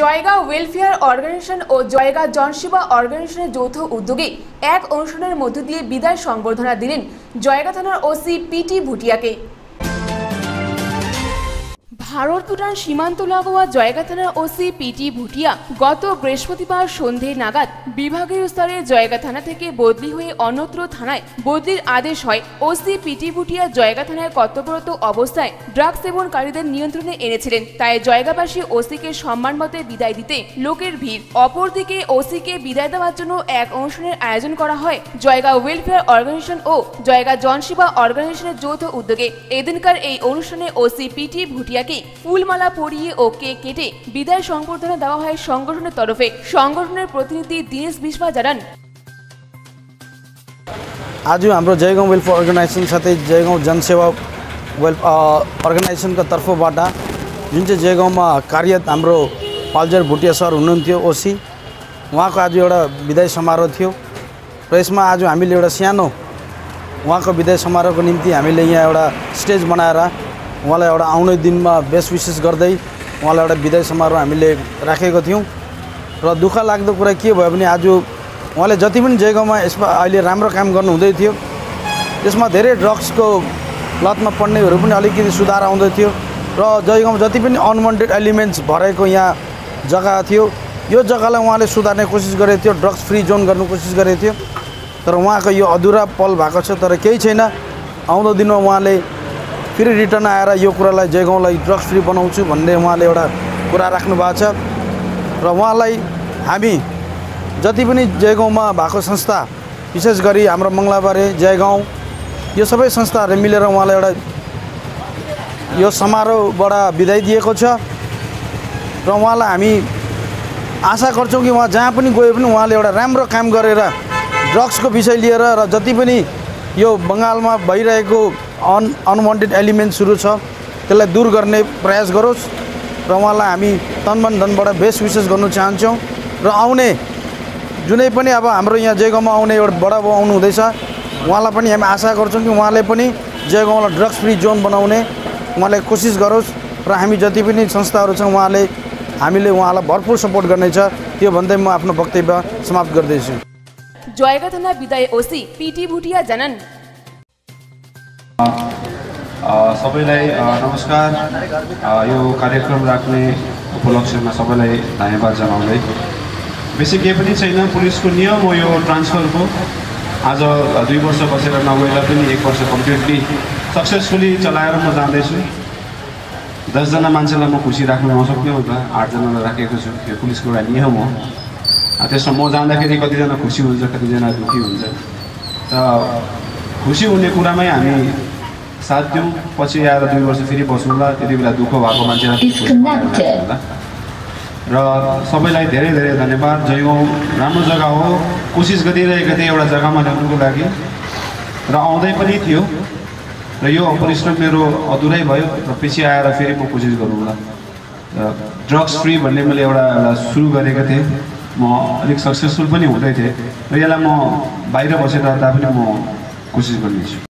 Jaigaon welfare organisation ও জয়গা জনসেবা অর্গানাইজেশনের যৌথ উদ্যোগে এক অনুষ্ঠানের মধ্য দিয়ে বিদায় সংবর্ধনা দিলেন জয়গা থানার ওসি পিটি ভুটিয়াকে। ভারত ভুটান সীমান্ত লাগোয়া জয়গা থানার ওসি পিটি ভুটিয়া গত বৃহস্পতিবার সন্ধে নাগাদ বিভাগীয় স্তরে জয়গা থানা থেকে বদলি হয়ে অন্যত্র থানায় বদলির আদেশ হয়। ওসি পিটি ভুটিয়া জয়গা থানায় কর্তব্যরত অবস্থায় ড্রাগ সেবনকারীদের নিয়ন্ত্রণে এনেছিলেন। তাই জয়গাবাসী ওসিকে সম্মান মতে বিদায় দিতে লোকের ভিড়। অপরদিকে ওসিকে বিদায় দেওয়ার জন্য এক অনুষ্ঠানের আয়োজন করা হয়। জয়গা ওয়েলফেয়ার অর্গানাইজেশন ও জয়গা জনসেবা অর্গানাইজেশনের যৌথ উদ্যোগে। এদিনকার এই অনুষ্ঠানে ওসি পিটি ভুটিয়াকে ফুলমালা পরিয়ে ও কেক কেটে বিদায় সংবর্ধনা দেওয়া হয় সংগঠনের তরফে সংগঠনের প্রতিনিধি দীনেশ বিশ্বা জানান आज हाम्रो जयगाउँ वेलफेयर अर्गनाइजेसन साथै जयगाउँ जनसेवा वेल अर्गनाइजेसनको तर्फबाट जुन चाहिँ जयगाउँमा कार्यरत हाम्रो पाल्जर भुटिया सर हुनुहुन्थ्यो ओसी उहाँको आज एउटा विदाय समारोह थियो र यसमा आज हामीले एउटा सानो उहाँको विदाय समारोहको निम्ति हामीले यहाँ एउटा स्टेज बनाएर उहाँलाई एउटा आउने दिनमा बेस्ट विशेष गर्दै उहाँलाई एउटा विदाय समारोह हामीले राखेको थियौँ। र दुःख लाग्दो कुरा के भयो भने आज उहाँले जति पनि जयगाउँमा यसमा अहिले राम्रो काम गर्नु हुँदै थियो त्यसमा धेरै ड्रग्सको लतमा पढ्नेहरू पनि अलिकति सुधार आउँदै थियो र जयगाउँमा जति पनि अनवान्टेड एलिमेन्ट्स भरेको यहाँ जग्गा थियो यो जग्गालाई उहाँले सुधार्ने कोसिस गरेको थियो ड्रग्स फ्री जोन गर्नु कोसिस गरेको थियो। तर उहाँको यो अधुरा पल भएको छ तर केही छैन। आउँदो दिनमा उहाँले फेरि रिटर्न आएर यो कुरालाई जयगाउँलाई ड्रग्स फ्री बनाउँछु भन्ने उहाँले एउटा कुरा राख्नु भएको छ। र उहाँलाई हामी जति पनि जयगाउँमा भएको संस्था विशेष गरी हाम्रो मङ्गलाबारे जयगाउँ यो सबै संस्थाहरूले मिलेर उहाँलाई एउटा यो समारोहबाट बिदाई दिएको छ। र उहाँलाई हामी आशा गर्छौँ कि उहाँ जहाँ पनि गए पनि उहाँले एउटा राम्रो काम गरेर ड्रग्सको विषय लिएर र जति पनि यो बङ्गालमा भइरहेको अन अनवान्टेड एलिमेन्ट्सहरू छ। त्यसलाई दूर गर्ने प्रयास गरोस् र उहाँलाई हामी तनमन धनबाट बेस्ट विशेष गर्नु चाहन्छौँ। र आउने जुनै पनि अब हाम्रो यहाँ जयगाउँमा आउने एउटा बडाबाउ आउनु हुँदैछ उहाँलाई पनि हामी आशा गर्छौँ कि उहाँले पनि जयगाउँलाई ड्रग्स फ्री जोन बनाउने उहाँले कोसिस गरोस् र हामी जति पनि संस्थाहरू छौँ उहाँले हामीले उहाँलाई भरपूर सपोर्ट गर्नेछ। त्यो भन्दै म आफ्नो वक्तव्य समाप्त गर्दैछु। जयगा थाना ओसी पिटी भुटिया जनन। सबैलाई नमस्कार। यो कार्यक्रम राख्ने उपलक्ष्यमा सबैलाई धन्यवाद जनाउँदै। बेसी केही पनि छैन पुलिसको नियम हो यो ट्रान्सफरको। आज दुई वर्ष बसेर नगएर पनि एक वर्ष कम्प्लिटली सक्सेसफुली चलाएर म जाँदैछु। दसजना मान्छेलाई म खुसी राख्न नसक्ने होला आठजनालाई राखेको छु यो पुलिसको एउटा नियम हो। त्यसमा म जाँदाखेरि कतिजना खुसी हुन्छ कतिजना दुःखी हुन्छ। त खुसी हुने कुरामै हामी साथ दिउँ पछि आएर दुई वर्ष फेरि बसौँला त्यति बेला दुःख भएको मान्छेलाई। र सबैलाई धेरै धेरै धन्यवाद जयगाउँ राम्रो जग्गा हो कोसिस गरिरहेको थिएँ एउटा जग्गामा ल्याउनुको लागि। र आउँदै पनि थियो। र यो परिश्रम मेरो अधुरै भयो र पछि आएर फेरि म कोसिस गरौँला र ड्रग्स फ्री भन्ने मैले एउटा एउटा सुरु गरेको थिएँ। म अलिक सक्सेसफुल पनि हुँदै थिएँ। र यसलाई म बाहिर बसेर तापनि म कोसिस गर्नेछु।